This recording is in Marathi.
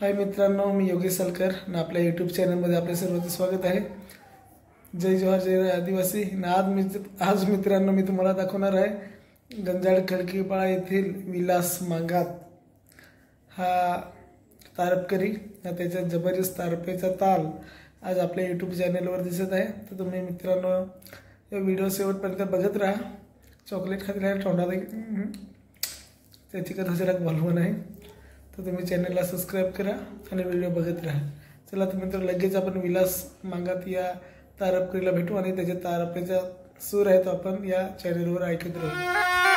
हाय मित्रांनो मी योगेश सलकर आणि आपल्या यूट्यूब चॅनलमध्ये आपल्या सर्वांचं स्वागत आहे. जय जवाहर जय आदिवासी. आज मित्र आज मित्रांनो मी तुम्हाला दाखवणार आहे गंजाड खडकीपाळा येथील विलास मांगात. हा तारपकरी हा त्याच्या जबरदस्त तारपेचा ताल आज आपल्या यूट्यूब चॅनलवर दिसत आहे. तर तुम्ही मित्रांनो या व्हिडिओ शेवटपर्यंत बघत राहा. चॉकलेट खात राहा तोंडात त्याची कथा जरा बोलवं आहे. तर तुम्ही चॅनलला सबस्क्राईब करा आणि व्हिडिओ बघत राहा. चला तर मित्र लगेच आपण विलास मांगात या तारपकरीला भेटू आणि त्याच्या तारपेचा सूर आहे तो आपण या चॅनलवर ऐकत राहू.